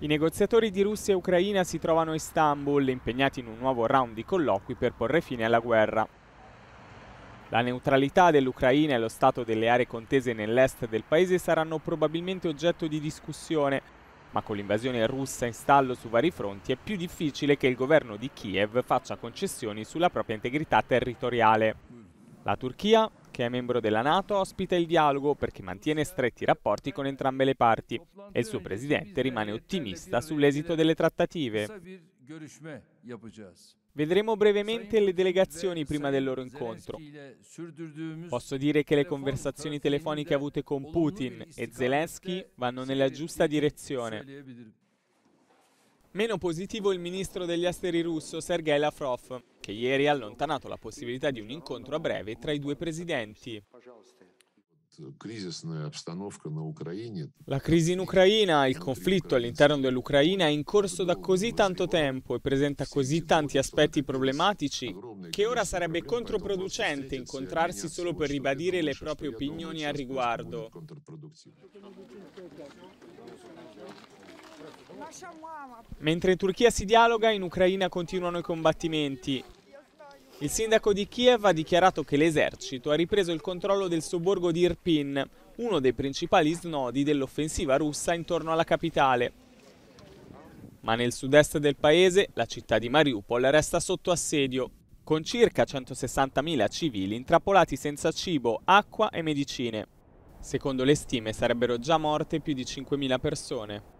I negoziatori di Russia e Ucraina si trovano a Istanbul, impegnati in un nuovo round di colloqui per porre fine alla guerra. La neutralità dell'Ucraina e lo stato delle aree contese nell'est del paese saranno probabilmente oggetto di discussione, ma con l'invasione russa in stallo su vari fronti è più difficile che il governo di Kiev faccia concessioni sulla propria integrità territoriale. La Turchia che è membro della Nato, ospita il dialogo perché mantiene stretti rapporti con entrambe le parti e il suo presidente rimane ottimista sull'esito delle trattative. Vedremo brevemente le delegazioni prima del loro incontro. Posso dire che le conversazioni telefoniche avute con Putin e Zelensky vanno nella giusta direzione. Meno positivo il ministro degli esteri russo Sergei Lavrov, che ieri ha allontanato la possibilità di un incontro a breve tra i due presidenti. La crisi in Ucraina, il conflitto all'interno dell'Ucraina è in corso da così tanto tempo e presenta così tanti aspetti problematici che ora sarebbe controproducente incontrarsi solo per ribadire le proprie opinioni al riguardo. Mentre in Turchia si dialoga, in Ucraina continuano i combattimenti. Il sindaco di Kiev ha dichiarato che l'esercito ha ripreso il controllo del sobborgo di Irpin, uno dei principali snodi dell'offensiva russa intorno alla capitale. Ma nel sud-est del paese, la città di Mariupol resta sotto assedio, con circa 160.000 civili intrappolati senza cibo, acqua e medicine. Secondo le stime sarebbero già morte più di 5.000 persone.